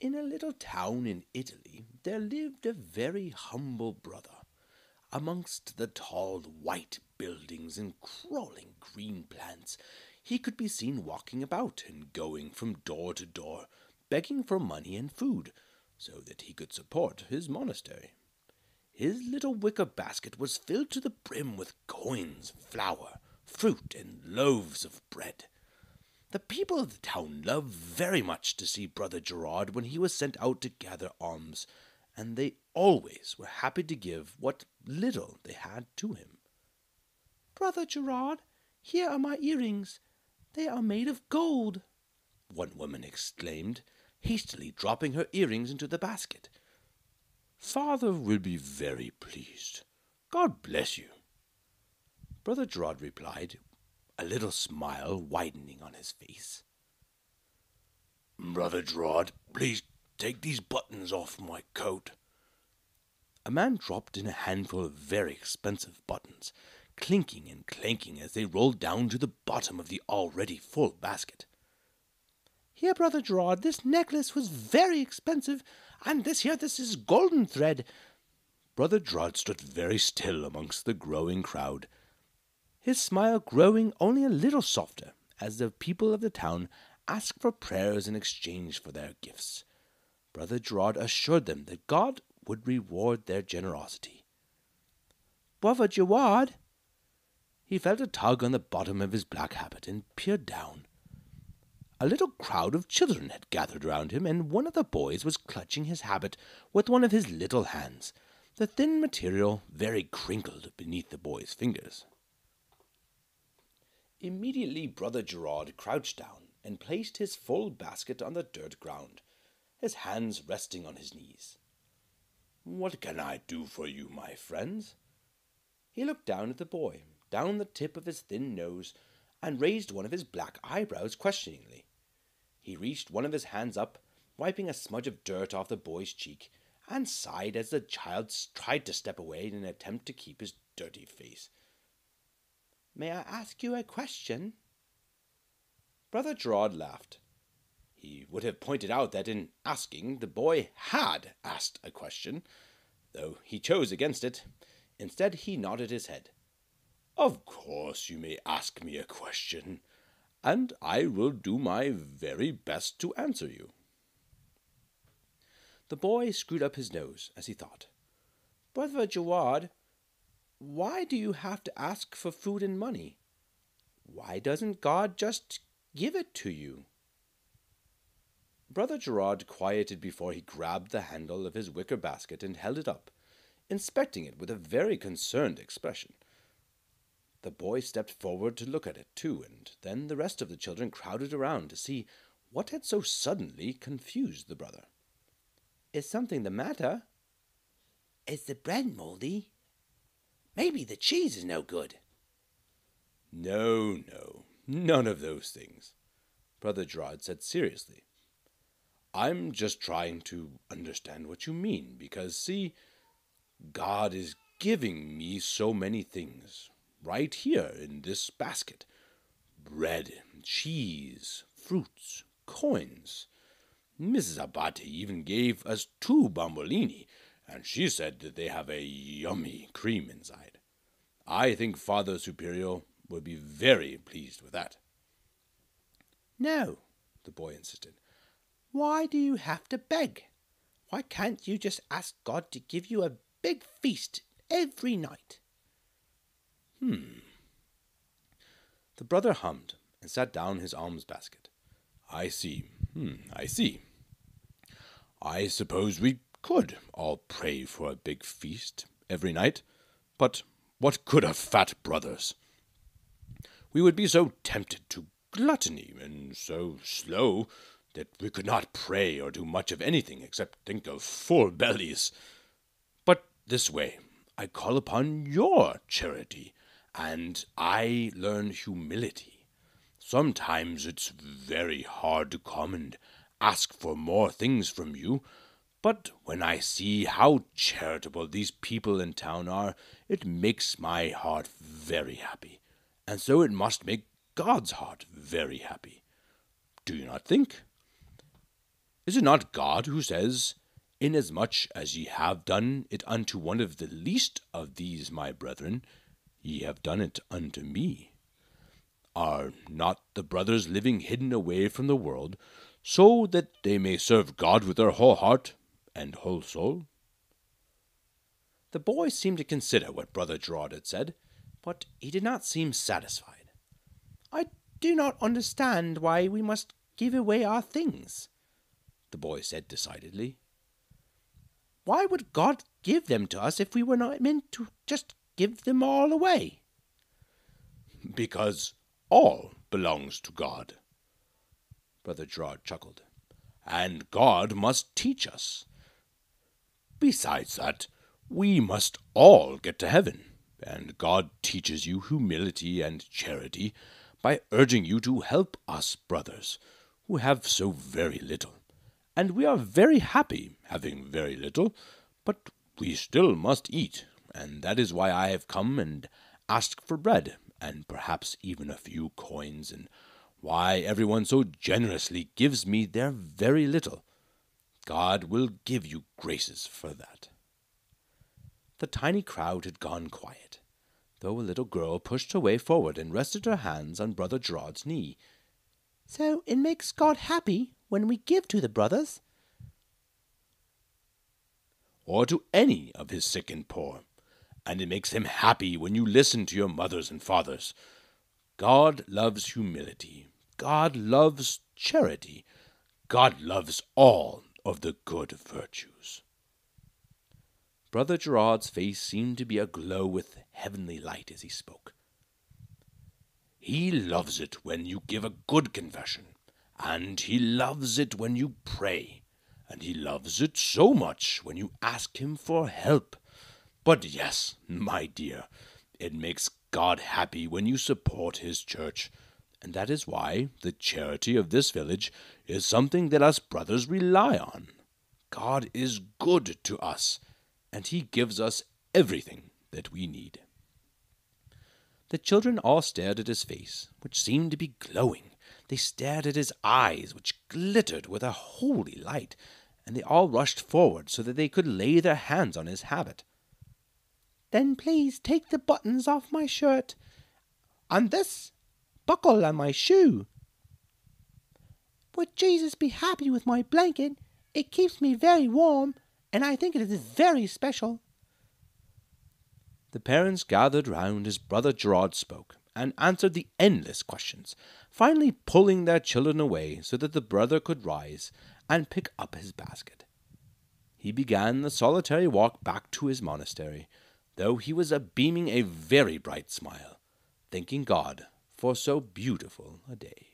In a little town in Italy there lived a very humble brother. Amongst the tall white buildings and crawling green plants, he could be seen walking about and going from door to door, begging for money and food, so that he could support his monastery. His little wicker basket was filled to the brim with coins, flour, fruit, and loaves of bread. The people of the town loved very much to see Brother Gerard when he was sent out to gather alms, and they always were happy to give what little they had to him. Brother Gerard, here are my earrings. They are made of gold, one woman exclaimed, hastily dropping her earrings into the basket. Father will be very pleased. God bless you. Brother Gerard replied, a little smile widening on his face. Brother Gerard, please take these buttons off my coat. A man dropped in a handful of very expensive buttons, clinking and clanking as they rolled down to the bottom of the already full basket. Here, Brother Gerard, this necklace was very expensive, and this here, this is golden thread. Brother Gerard stood very still amongst the growing crowd, his smile growing only a little softer as the people of the town asked for prayers in exchange for their gifts. Brother Gerard assured them that God would reward their generosity. Brother Gerard, he felt a tug on the bottom of his black habit and peered down. A little crowd of children had gathered round him, and one of the boys was clutching his habit with one of his little hands, the thin material very crinkled beneath the boy's fingers. Immediately Brother Gerard crouched down and placed his full basket on the dirt ground, his hands resting on his knees. What can I do for you, my friends? He looked down at the boy, down the tip of his thin nose, and raised one of his black eyebrows questioningly. He reached one of his hands up, wiping a smudge of dirt off the boy's cheek, and sighed as the child tried to step away in an attempt to keep his dirty face. May I ask you a question? Brother Gerard laughed. He would have pointed out that in asking, the boy had asked a question, though he chose against it. Instead, he nodded his head. Of course you may ask me a question, and I will do my very best to answer you. The boy screwed up his nose as he thought. Brother Gerard, why do you have to ask for food and money? Why doesn't God just give it to you? Brother Gerard quieted before he grabbed the handle of his wicker basket and held it up, inspecting it with a very concerned expression. The boy stepped forward to look at it, too, and then the rest of the children crowded around to see what had so suddenly confused the brother. Is something the matter? Is the bread moldy? Maybe the cheese is no good. No, no, none of those things, Brother Gerard said seriously. I'm just trying to understand what you mean, because, see, God is giving me so many things right here in this basket bread, cheese, fruits, coins. Mrs. Abate even gave us two bombolini and she said that they have a yummy cream inside. I think Father Superior will be very pleased with that. No, the boy insisted. Why do you have to beg? Why can't you just ask God to give you a big feast every night? Hmm. The brother hummed and sat down his alms basket. I see. Hmm, I see. I suppose we could all pray for a big feast every night, but what good are fat brothers? We would be so tempted to gluttony and so slow that we could not pray or do much of anything except think of full bellies. But this way I call upon your charity, and I learn humility. Sometimes it's very hard to come and ask for more things from you, but when I see how charitable these people in town are, it makes my heart very happy, and so it must make God's heart very happy. Do you not think? Is it not God who says, Inasmuch as ye have done it unto one of the least of these my brethren, ye have done it unto me? Are not the brothers living hidden away from the world, so that they may serve God with their whole heart and whole soul? The boy seemed to consider what Brother Gerard had said, but he did not seem satisfied. I do not understand why we must give away our things, the boy said decidedly. Why would God give them to us if we were not meant to just give them all away? Because all belongs to God. Brother Gerard chuckled. And God must teach us. Besides that, we must all get to heaven, and God teaches you humility and charity by urging you to help us brothers, who have so very little. And we are very happy having very little, but we still must eat, and that is why I have come and asked for bread, and perhaps even a few coins, and why everyone so generously gives me their very little. God will give you graces for that. The tiny crowd had gone quiet, though a little girl pushed her way forward and rested her hands on Brother Gerard's knee. So it makes God happy when we give to the brothers? Or to any of his sick and poor. And it makes him happy when you listen to your mothers and fathers. God loves humility. God loves charity. God loves all of the good virtues. Brother Gerard's face seemed to be aglow with heavenly light as he spoke. He loves it when you give a good confession, and he loves it when you pray, and he loves it so much when you ask him for help. But yes, my dear, it makes God happy when you support his church, and that is why the charity of this village is something that us brothers rely on. God is good to us, and he gives us everything that we need. The children all stared at his face, which seemed to be glowing. They stared at his eyes, which glittered with a holy light, and they all rushed forward so that they could lay their hands on his habit. Then please take the buttons off my shirt, and this buckle on my shoe. Would Jesus be happy with my blanket? It keeps me very warm, and I think it is very special. The parents gathered round as Brother Gerard spoke, and answered the endless questions, finally pulling their children away so that the brother could rise and pick up his basket. He began the solitary walk back to his monastery, though he was beaming a very bright smile, thanking God for so beautiful a day.